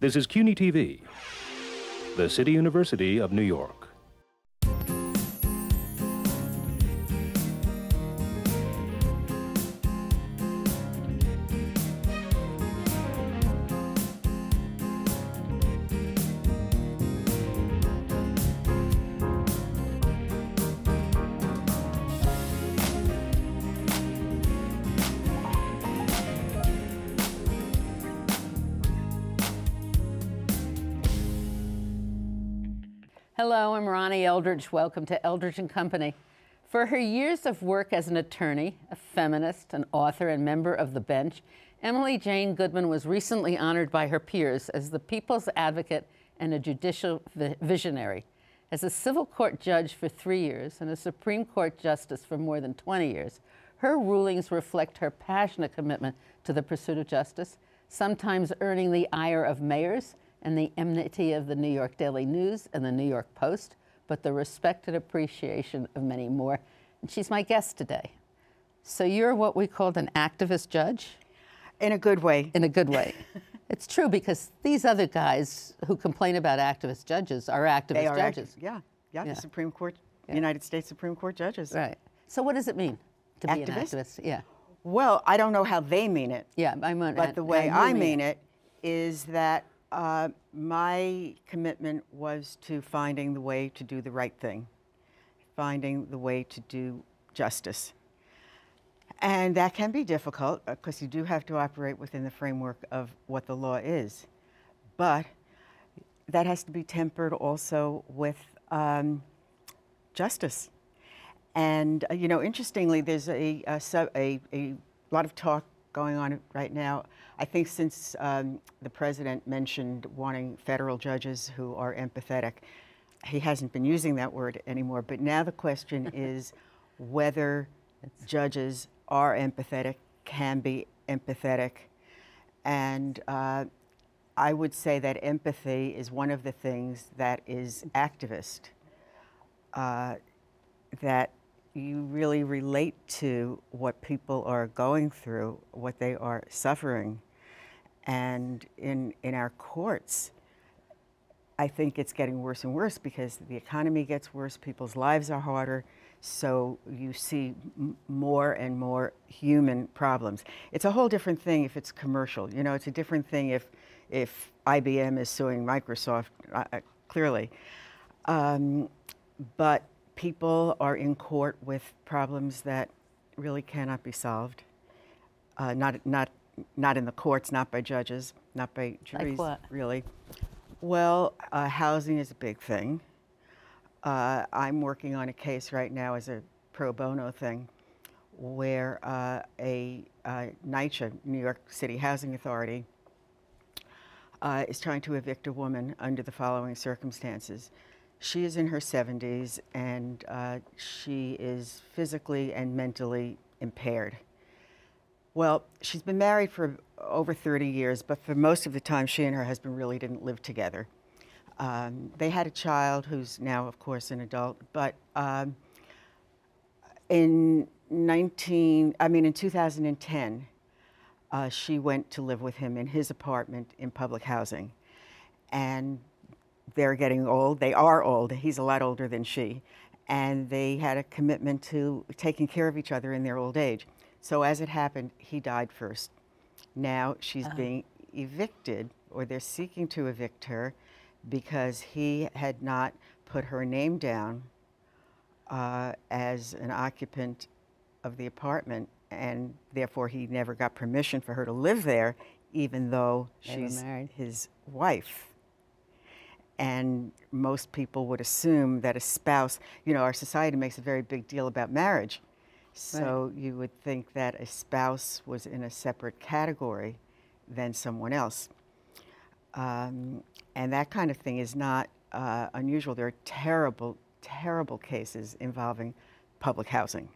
This is CUNY TV, the City University of New York. Eldridge. Welcome to Eldridge and Company. For her years of work as an attorney, a feminist, an author, and member of the bench, Emily Jane Goodman was recently honored by her peers as the people's advocate and a judicial visionary. As a civil court judge for three years and a Supreme Court justice for more than 20 years, her rulings reflect her passionate commitment to the pursuit of justice, sometimes earning the ire of mayors and the enmity of the New York Daily News and the New York Post, but the respect and appreciation of many more. And she's my guest today. So you're what we called an activist judge? In a good way. In a good way. it's true because these other guys who complain about activist judges are activist they are judges. Acti yeah, yeah, yeah, the Supreme Court, yeah. United States Supreme Court judges. Right. So what does it mean to activist? be an activist? Yeah. Well, I don't know how they mean it. Yeah, I mean, but the way I mean it is that uh, my commitment was to finding the way to do the right thing, finding the way to do justice. And that can be difficult because you do have to operate within the framework of what the law is. But that has to be tempered also with um, justice. And, uh, you know, interestingly, there's a, a, a, a lot of talk going on right now. I think since um, the president mentioned wanting federal judges who are empathetic, he hasn't been using that word anymore. But now the question is whether judges are empathetic, can be empathetic. And uh, I would say that empathy is one of the things that is activist, uh, that you really relate to what people are going through, what they are suffering. And in, in our courts, I think it's getting worse and worse because the economy gets worse, people's lives are harder, so you see more and more human problems. It's a whole different thing if it's commercial. You know, it's a different thing if, if IBM is suing Microsoft, uh, uh, clearly. Um, but people are in court with problems that really cannot be solved. Uh, not, not, not in the courts, not by judges, not by juries, like really. Well, uh, housing is a big thing. Uh, I'm working on a case right now as a pro bono thing where uh, a uh, NYCHA, New York City Housing Authority, uh, is trying to evict a woman under the following circumstances. She is in her 70s and uh, she is physically and mentally impaired. Well, she's been married for over 30 years, but for most of the time, she and her husband really didn't live together. Um, they had a child who's now, of course, an adult, but um, in 19, I mean, in 2010, uh, she went to live with him in his apartment in public housing. And they're getting old. They are old. He's a lot older than she. And they had a commitment to taking care of each other in their old age. So as it happened, he died first. Now she's uh -huh. being evicted, or they're seeking to evict her because he had not put her name down uh, as an occupant of the apartment, and therefore he never got permission for her to live there, even though they she's his wife and most people would assume that a spouse, you know, our society makes a very big deal about marriage. So right. you would think that a spouse was in a separate category than someone else. Um, and that kind of thing is not uh, unusual. There are terrible, terrible cases involving public housing.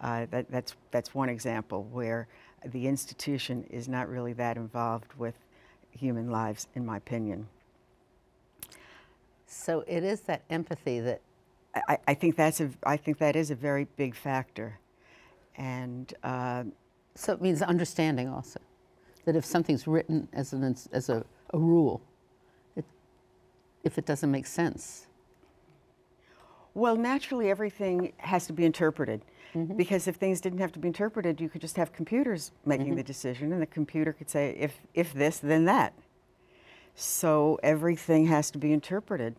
Uh, that, that's, that's one example where the institution is not really that involved with human lives, in my opinion. So it is that empathy that. I, I think that's a. I think that is a very big factor, and. Uh, so it means understanding also, that if something's written as an as a a rule it, if it doesn't make sense? Well, naturally, everything has to be interpreted. Mm-hmm. Because if things didn't have to be interpreted, you could just have computers making Mm-hmm. the decision, and the computer could say, if, if this, then that. So everything has to be interpreted.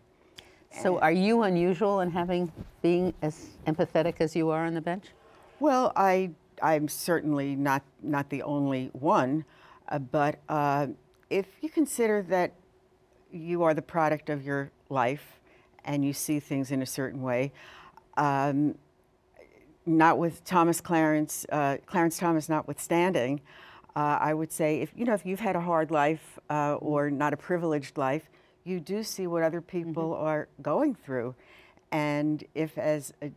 So, are you unusual in having being as empathetic as you are on the bench? Well, I, I'm certainly not, not the only one, uh, but uh, if you consider that you are the product of your life and you see things in a certain way, um, not with Thomas Clarence, uh, Clarence Thomas notwithstanding, uh, I would say if you know if you've had a hard life uh, or not a privileged life, you do see what other people are going through, and if as a,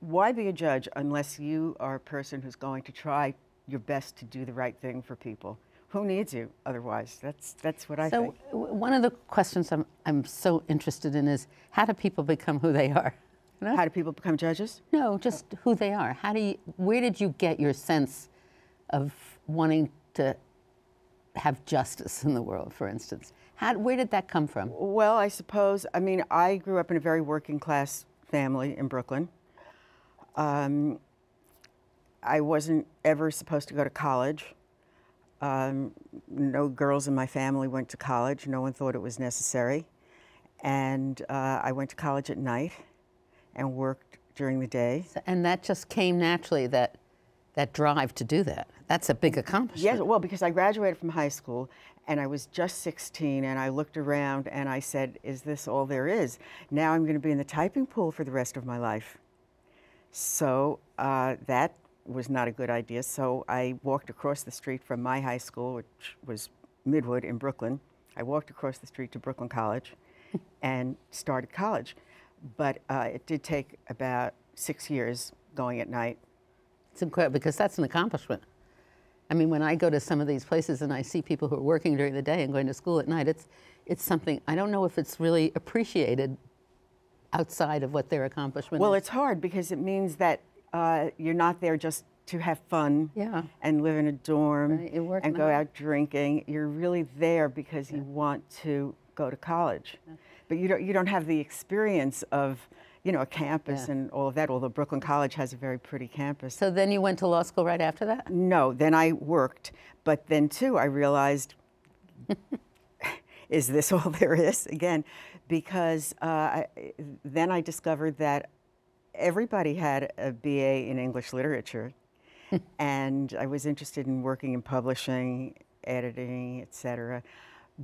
why be a judge unless you are a person who's going to try your best to do the right thing for people? Who needs you otherwise? That's that's what I So, think. w- one of the questions I'm, I'm so interested in is how do people become who they are? You know? How do people become judges? No, just who they are. How do you, where did you get your sense of wanting to have justice in the world, for instance? How, where did that come from? Well, I suppose, I mean, I grew up in a very working class family in Brooklyn. Um, I wasn't ever supposed to go to college. Um, no girls in my family went to college. No one thought it was necessary. And uh, I went to college at night and worked during the day. And that just came naturally, that, that drive to do that. That's a big accomplishment. Yes, well, because I graduated from high school and I was just 16 and I looked around and I said, is this all there is? Now I'm going to be in the typing pool for the rest of my life. So uh, that was not a good idea. So I walked across the street from my high school, which was Midwood in Brooklyn. I walked across the street to Brooklyn College and started college. But uh, it did take about six years going at night. It's incredible because that's an accomplishment. I mean, when I go to some of these places and I see people who are working during the day and going to school at night, it's, it's something, I don't know if it's really appreciated outside of what their accomplishment Well, is. it's hard because it means that uh, you're not there just to have fun Yeah. and live in a dorm Right, work and go night. out drinking. You're really there because you want to go to college. But you don't, you don't have the experience of, you know, a campus Yeah. and all of that, although Brooklyn College has a very pretty campus. So then you went to law school right after that? No, then I worked, but then too I realized, is this all there is? Again, because uh, I, then I discovered that everybody had a BA in English literature, and I was interested in working in publishing, editing, etc.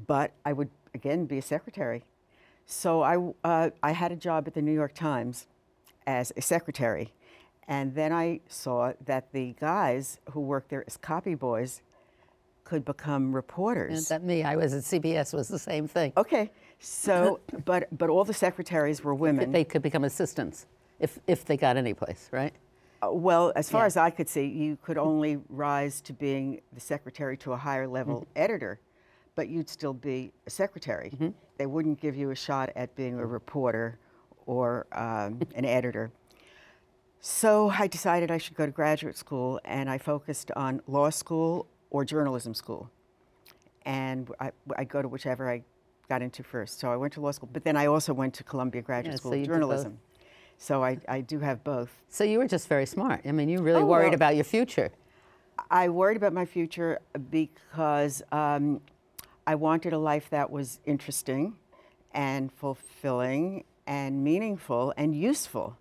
But I would again be a secretary. So I, uh, I had a job at the New York Times as a secretary. And then I saw that the guys who worked there as copy boys could become reporters. And that me, I was at CBS, was the same thing. Okay, so, but, but all the secretaries were women. They could become assistants if, if they got any place, right? Uh, well, as far Yeah. as I could see, you could only rise to being the secretary to a higher level Mm-hmm. editor, but you'd still be a secretary. They wouldn't give you a shot at being a reporter or um, an editor. So I decided I should go to graduate school, and I focused on law school or journalism school. And I, I'd go to whichever I got into first. So I went to law school, but then I also went to Columbia Graduate Yeah, School so of you did both. Journalism. So I, I do have both. So you were just very smart. I mean, you really Oh, worried well- about your future. I worried about my future because um, I wanted a life that was interesting and fulfilling and meaningful and useful.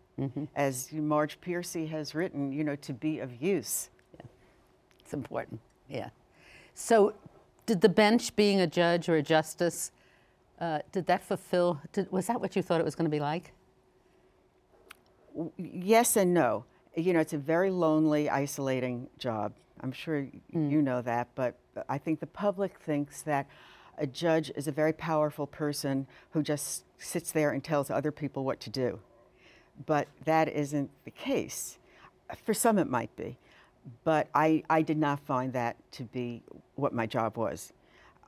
As Marge Piercy has written, you know, to be of use. It's important. Yeah. So, did the bench being a judge or a justice, uh, did that fulfill? Did, was that what you thought it was going to be like? Yes and no. You know, it's a very lonely, isolating job. I'm sure y- you know that, but I think the public thinks that a judge is a very powerful person who just sits there and tells other people what to do. But that isn't the case. For some, it might be. But I, I did not find that to be what my job was.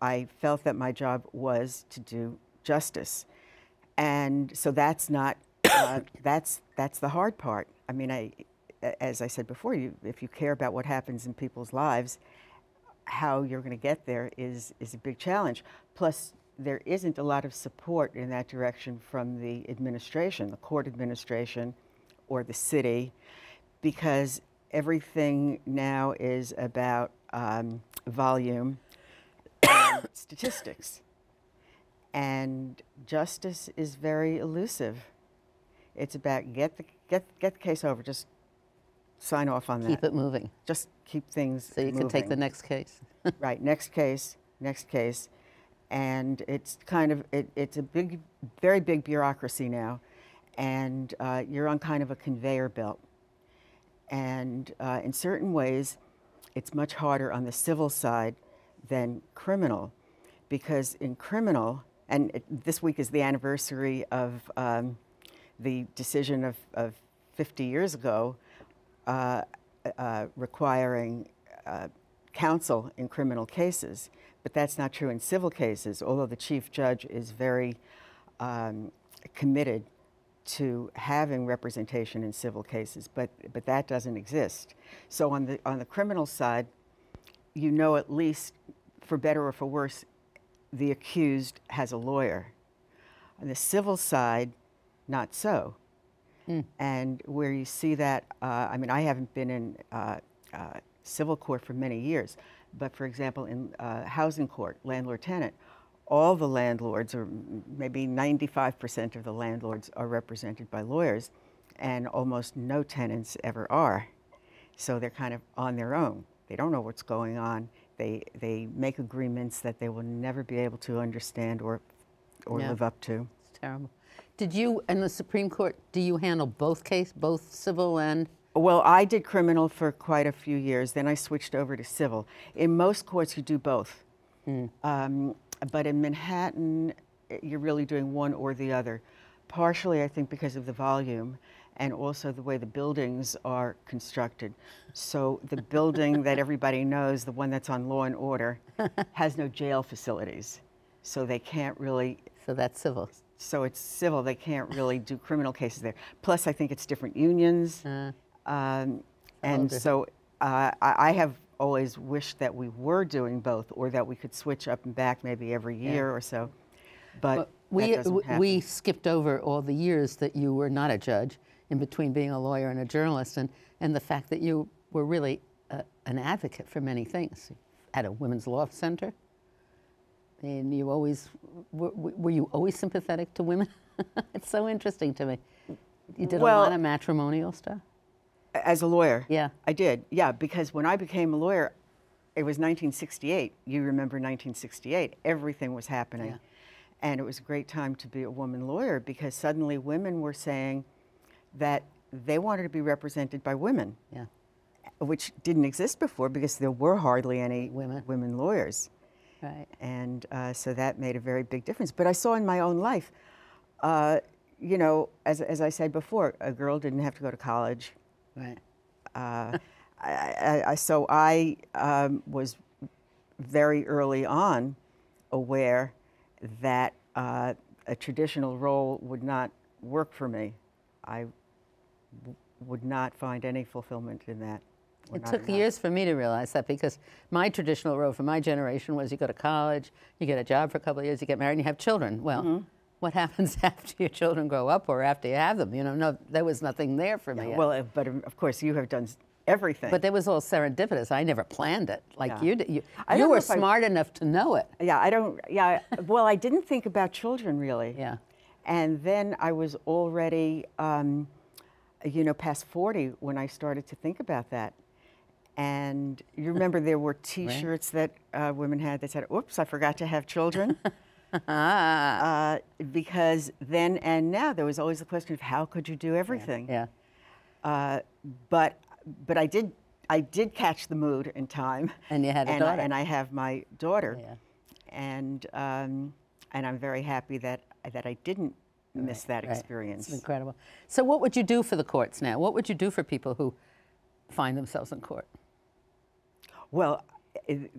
I felt that my job was to do justice. And so that's not, uh, that's, that's the hard part. I mean, I, as I said before, you, if you care about what happens in people's lives, how you're going to get there is, is a big challenge. Plus, there isn't a lot of support in that direction from the administration, the court administration, or the city, because everything now is about um, volume and statistics. And justice is very elusive. It's about get the, get, get the case over, just sign off on that. Keep it moving. Just keep things so you can take the next case. right next case next case. And it's kind of it, it's a big very big bureaucracy now. And uh, you're on kind of a conveyor belt. And uh, in certain ways it's much harder on the civil side than criminal. Because in criminal and it, this week is the anniversary of um, the decision of, of 50 years ago uh, uh, requiring uh, counsel in criminal cases, but that's not true in civil cases, although the chief judge is very um, committed to having representation in civil cases, but, but that doesn't exist. So on the, on the criminal side, you know at least, for better or for worse, the accused has a lawyer. On the civil side, not so. And where you see that, uh, I mean, I haven't been in uh, uh, civil court for many years, but for example, in uh, housing court, landlord tenant, all the landlords, or maybe 95% of the landlords, are represented by lawyers, and almost no tenants ever are. So they're kind of on their own. They don't know what's going on. They, they make agreements that they will never be able to understand or, or Yeah. live up to. It's terrible. Did you, in the Supreme Court, do you handle both case, both civil and? Well, I did criminal for quite a few years. Then I switched over to civil. In most courts, you do both. Um, but in Manhattan, you're really doing one or the other. Partially, I think, because of the volume and also the way the buildings are constructed. So the building that everybody knows, the one that's on Law and Order, has no jail facilities. So they can't really So that's civil. So it's civil. They can't really do criminal cases there. Plus, I think it's different unions, Uh, um, and so uh, I, have always wished that we were doing both, or that we could switch up and back maybe every year or so. But, But we, that doesn't w- happen. we skipped over all the years that you were not a judge in between being a lawyer and a journalist and, and the fact that you were really a, an advocate for many things. At a women's law center. And you always, were, were you always sympathetic to women? it's so interesting to me. You did a lot of matrimonial stuff. as a lawyer. Yeah. I did. Yeah, because when I became a lawyer, it was 1968. You remember 1968? Everything was happening. Yeah. And it was a great time to be a woman lawyer because suddenly women were saying that they wanted to be represented by women, Yeah. which didn't exist before because there were hardly any Women. women lawyers. Right. And uh, so that made a very big difference. But I saw in my own life, uh, you know, as, as I said before, a girl didn't have to go to college. Right. Uh, I, I, so I um, was very early on aware that uh, a traditional role would not work for me. I w- would not find any fulfillment in that. It took enough. years for me to realize that because my traditional road for my generation was you go to college, you get a job for a couple of years, you get married, and you have children. Well, Mm-hmm. what happens after your children grow up or after you have them? You know, no, there was nothing there for me. yet. Well, but um, of course, you have done everything. but it was all serendipitous. I never planned it like Yeah. you did. You, you were if I- smart enough to know it. Yeah, I don't, yeah, I- well, I didn't think about children really. Yeah. And then I was already, um, you know, past 40 when I started to think about that. And you remember there were t shirts that uh, women had that said, oops, I forgot to have children. uh, because then and now there was always the question of how could you do everything? Yeah. Uh, but but I did I did catch the mood in time. And you had a and I, daughter. and I have my daughter. Yeah. And um, and I'm very happy that that I didn't miss that Right. experience. It's incredible. So, what would you do for the courts now? What would you do for people who find themselves in court? Well,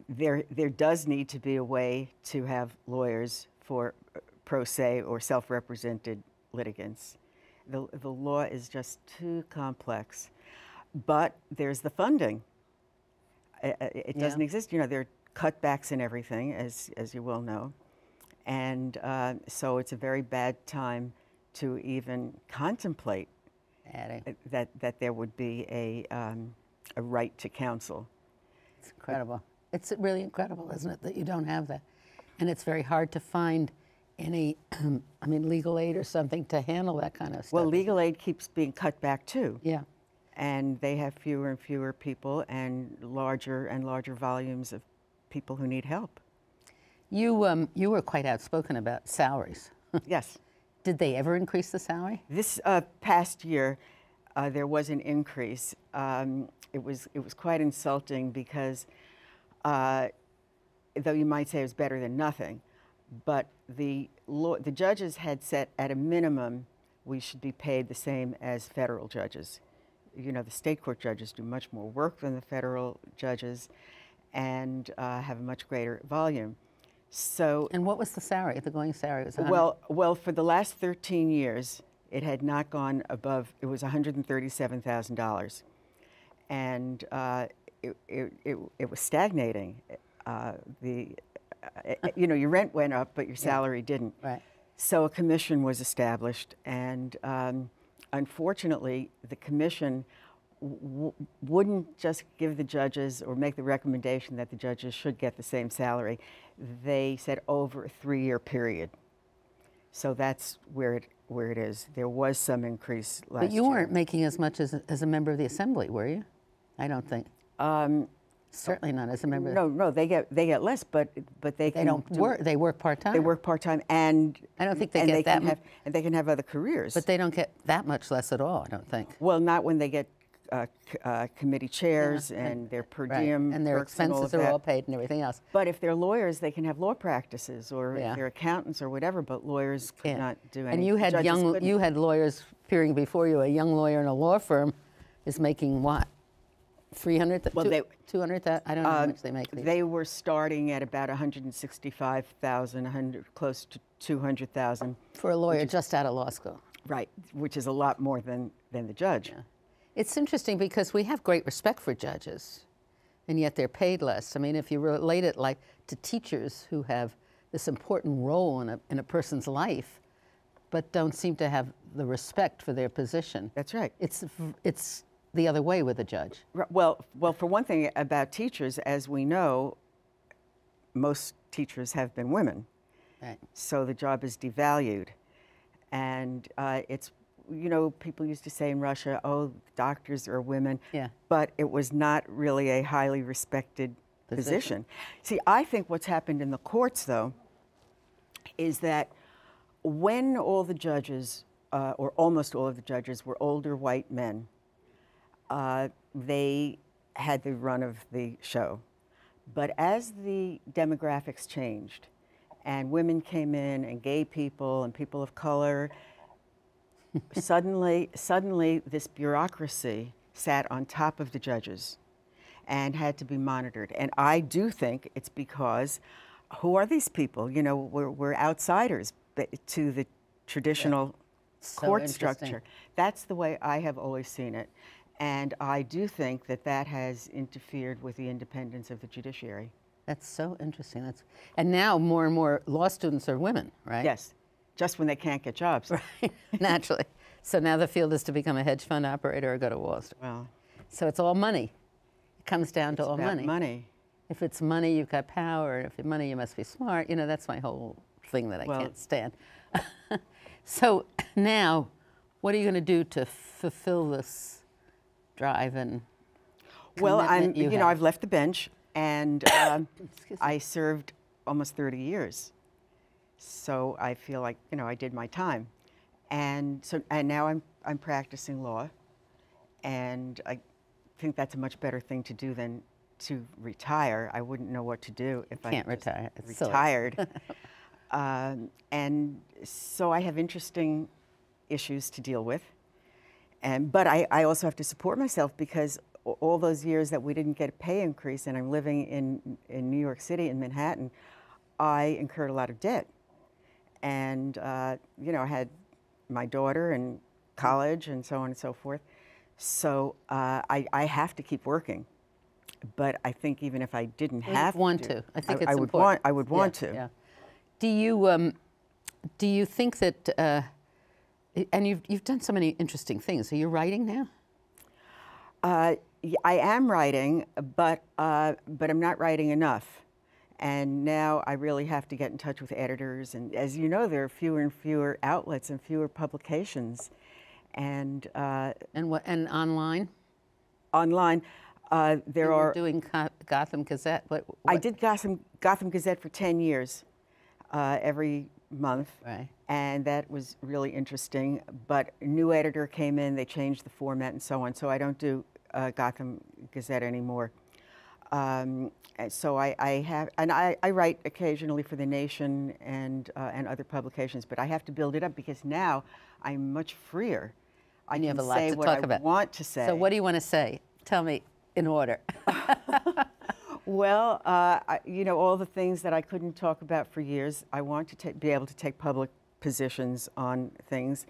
there there does need to be a way to have lawyers for uh, pro se or self-represented litigants. The the law is just too complex, but there's the funding. It doesn't Yeah. exist. You know, there are cutbacks in everything, as, as you well know. And uh, so it's a very bad time to even contemplate that, that there would be a, um, a right to counsel. It's incredible. It's really incredible, isn't it, that you don't have that? And it's very hard to find any, I mean, legal aid or something to handle that kind of stuff. Well, legal aid keeps being cut back too. Yeah. and they have fewer and fewer people and larger and larger volumes of people who need help. You, um, you were quite outspoken about salaries. yes. Did they ever increase the salary? This uh, past year, uh, there was an increase. Um, it, was, it was quite insulting because, uh, though you might say it was better than nothing, but the, law, the judges had set at a minimum we should be paid the same as federal judges. You know, the state court judges do much more work than the federal judges and uh, have a much greater volume. So And what was the salary? The going salary was 100? well, well, for the last 13 years, it had not gone above. It was 137 thousand dollars, and uh, it, it, it, it was stagnating. Uh, the uh, you know your rent went up, but your salary didn't. Right. So a commission was established, and um, unfortunately, the commission w- wouldn't just give the judges or make the recommendation that the judges should get the same salary. They said over a three-year period. So that's where it where it is. There was some increase last year. But you year. weren't making as much as, as a member of the assembly, were you? I don't think. Um, Certainly not as a member. no, no, they get they get less, but but they They can don't do- work. They work part time. They work part time, and I don't think they get they that can have and they can have other careers. But they don't get that much less at all. I don't think. Well, not when they get uh, c- uh, committee chairs Yeah, and their per Right. diem And their perks and all expenses are all paid and everything else. But if they're lawyers, they can have law practices, or Yeah. if they're accountants or whatever. But lawyers could Yeah. not do anything. And you had Judges young, couldn't. you had lawyers appearing before you. A young lawyer in a law firm is making what? 300, Well, they- 200, I don't know how Uh, much they make. these. They were starting at about 165,000, 100, close to 200,000. for a lawyer just out of law school. Right, which is a lot more than than the judge. It's interesting because we have great respect for judges, and yet they're paid less. I mean, if you relate it like to teachers who have this important role in a, in a person's life, but don't seem to have the respect for their position. That's right. It's, it's the other way with a judge. Well, well, for one thing about teachers, as we know, most teachers have been women. Right. so the job is devalued. And uh, it's, you know, people used to say in Russia, oh, doctors are women. Yeah. But it was not really a highly respected Position. position. See, I think what's happened in the courts, though, is that when all the judges, uh, or almost all of the judges, were older white men, uh, they had the run of the show. But as the demographics changed, and women came in, and gay people, and people of color, suddenly, suddenly, this bureaucracy sat on top of the judges, and had to be monitored. And I do think it's because, who are these people? You know, we're, we're outsiders to the traditional So court structure. That's the way I have always seen it. And I do think that that has interfered with the independence of the judiciary. That's so interesting. That's, and now more and more law students are women, right? Yes, just when they can't get jobs. Right. Naturally. So now the field is to become a hedge fund operator or go to Wall Street. Well, So it's all money. It comes down to all money. money. If it's money, you've got power. If it's money, you must be smart. You know, that's my whole thing that I Well- can't stand. so now, what are you going to do to fulfill this drive and Well, I'm, you, you know, have? I've left the bench and um, I served almost 30 years. So I feel like, you know, I did my time. And so, and now I'm, I'm practicing law. And I think that's a much better thing to do than to retire. I wouldn't know what to do if I Can't retire. It's retired. um, and so I have interesting issues to deal with. And, but I, I also have to support myself because all those years that we didn't get a pay increase and I'm living in, in New York City, in Manhattan, I incurred a lot of debt. And, uh, you know, I had my daughter in college and so on and so forth. So uh, I, I have to keep working. but I think even if I didn't have want to, to. I think it's I would important. want. I would Yeah, want to. Yeah. Do you um, do you think that? Uh, and you've you've done so many interesting things. Are you writing now? Uh, I am writing, but uh, but I'm not writing enough. And now I really have to get in touch with editors. And as you know, there are fewer and fewer outlets and fewer publications. And uh, And what? And online? online, uh, there You were are. doing Go- Gotham Gazette. What? I did Gotham, Gotham Gazette for 10 years, uh, every month. Right. And that was really interesting. But a new editor came in, they changed the format and so on. So I don't do uh, Gotham Gazette anymore. Um, so I, I have, and I, I write occasionally for The Nation and, uh, and other publications, but I have to build it up because now I'm much freer. I And you have a lot say to what talk I about. want to say. So what do you want to say? Tell me in order. Well, uh, I, you know, all the things that I couldn't talk about for years, I want to be able to take public positions on things.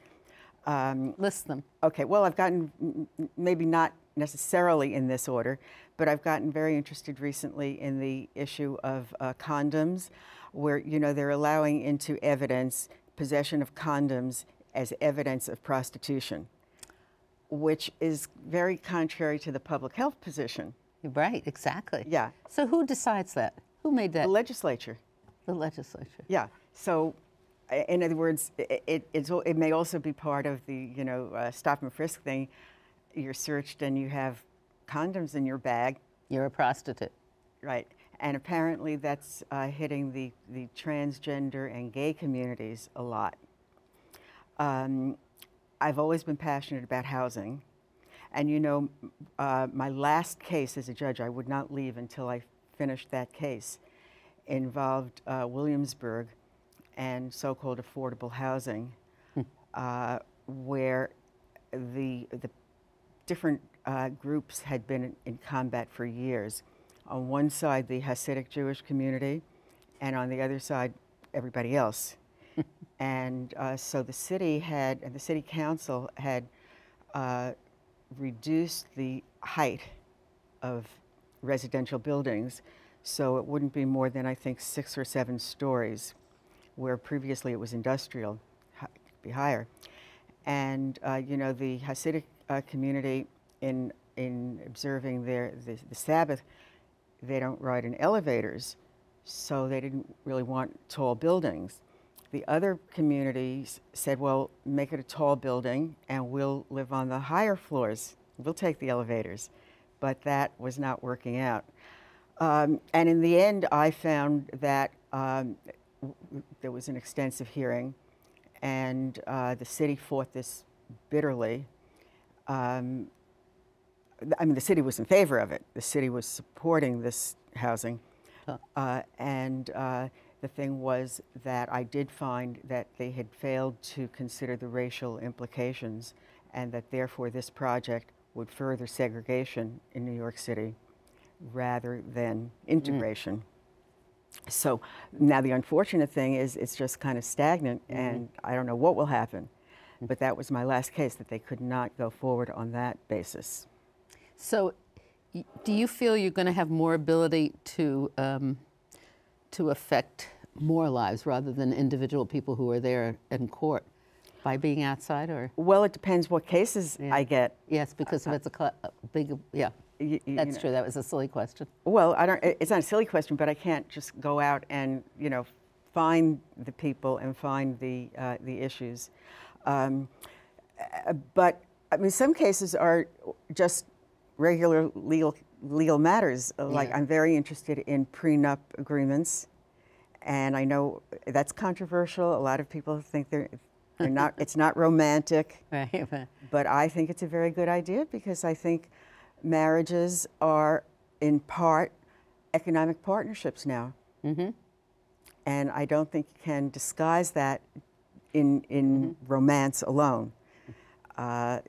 Um, List them. okay, well, I've gotten, maybe not necessarily in this order, but I've gotten very interested recently in the issue of uh, condoms, where, you know, they're allowing into evidence possession of condoms as evidence of prostitution, which is very contrary to the public health position. Right. Exactly. Yeah. So who decides that? Who made that? The legislature. the legislature. Yeah. So, in other words, it, it's, it may also be part of the, you know, uh, stop and frisk thing. You're searched and you have condoms in your bag, You're a prostitute. right? And apparently that's uh, hitting the, the transgender and gay communities a lot. Um, I've always been passionate about housing. And you know, uh, my last case as a judge, I would not leave until I finished that case, involved uh, Williamsburg and so called affordable housing, uh, where the, the different uh, groups had been in, combat for years. On one side, the Hasidic Jewish community, and on the other side, everybody else. and uh, so the city had, and the city council had uh, reduced the height of residential buildings so it wouldn't be more than, I think, six or seven stories, where previously it was industrial, be higher. And, uh, you know, the Hasidic uh, community, in, in observing their, the, the Sabbath, they don't ride in elevators, so they didn't really want tall buildings. The other communities said, well, make it a tall building and we'll live on the higher floors. We'll take the elevators. But that was not working out. Um, and in the end, I found that um, there was an extensive hearing, and uh, the city fought this bitterly. Um, I mean, the city was in favor of it. The city was supporting this housing. Huh. Uh, and uh, the thing was that I did find that they had failed to consider the racial implications, and that therefore this project would further segregation in New York City rather than integration. So now the unfortunate thing is it's just kind of stagnant, and I don't know what will happen. But that was my last case that they could not go forward on that basis. So, do you feel you're going to have more ability to um, to affect more lives rather than individual people who are there in court by being outside, or Well, it depends what cases Yeah. I get. yes, because if it's a, a big, yeah, that's know. true. That was a silly question. Well, I don't. It's not a silly question, but I can't just go out and you know find the people and find the uh, the issues. Um, uh, but I mean, some cases are just regular legal legal matters. Uh, Like Yeah. I'm very interested in prenup agreements, and I know that's controversial. A lot of people think they're they're not. It's not romantic. Right. But I think it's a very good idea because I think marriages are, in part, economic partnerships now. Mm-hmm. And I don't think you can disguise that in, in romance alone. Uh,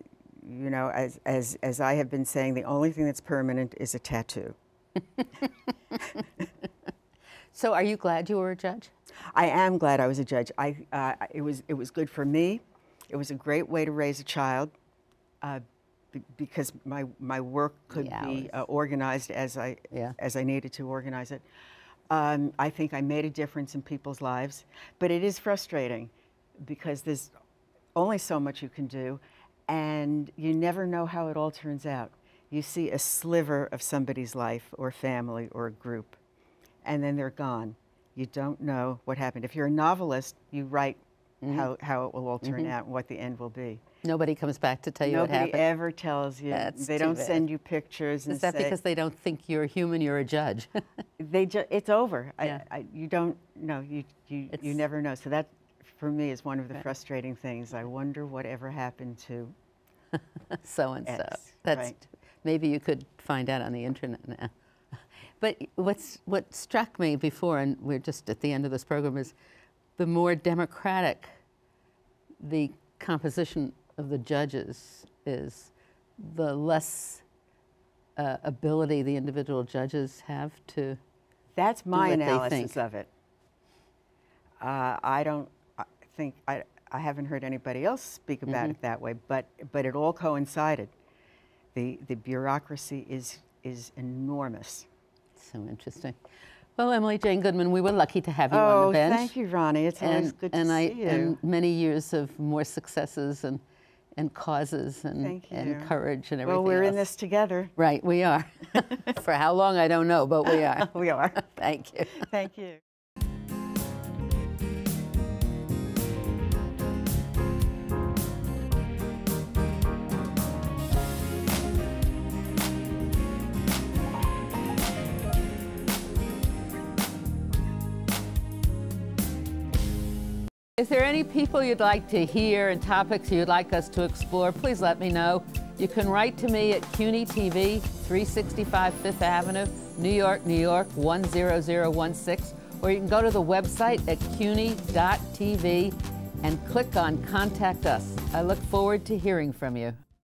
you know, as, as, as I have been saying, the only thing that's permanent is a tattoo. So, are you glad you were a judge? I am glad I was a judge. I, uh, it, was, it was good for me. It was a great way to raise a child. Uh, be- because my, my work could The be uh, organized as I, Yeah. as I needed to organize it. Um, I think I made a difference in people's lives, but it is frustrating because there's only so much you can do, and you never know how it all turns out. You see a sliver of somebody's life or family or a group, and then they're gone. You don't know what happened. If you're a novelist, you write Mm-hmm. how, how it will all turn out and what the end will be. Nobody comes back to tell you what happened. Nobody ever tells you. That's they don't bad. send you pictures and Is that say because they don't think you're human, you're a judge? they ju- it's over. Yeah. I, I, you don't know. You you, you never know. So that for me is one of the frustrating things. I wonder whatever happened to. so and so. X, That's right. maybe you could find out on the internet now. But what's what struck me before, and we're just at the end of this program, is the more democratic the composition of the judges is, the less uh, ability the individual judges have to. That's my analysis of it. Uh, I don't think I, I haven't heard anybody else speak about Mm-hmm. it that way, but but it all coincided. The the bureaucracy is is enormous. So interesting. Well, Emily Jane Goodman, we were lucky to have you on Oh, the bench. Oh, thank you, Ronnie. It's always and, good to I, see you. And many years of more successes and, and causes and, and courage and everything well, we're in this together. Right, we are. For how long, I don't know, but we are. We are. Thank you. Thank you. Is there are any people you'd like to hear and topics you'd like us to explore? Please let me know. You can write to me at CUNY TV, 365 Fifth Avenue, New York, New York, 10016, or you can go to the website at cuny.tv and click on Contact Us. I look forward to hearing from you.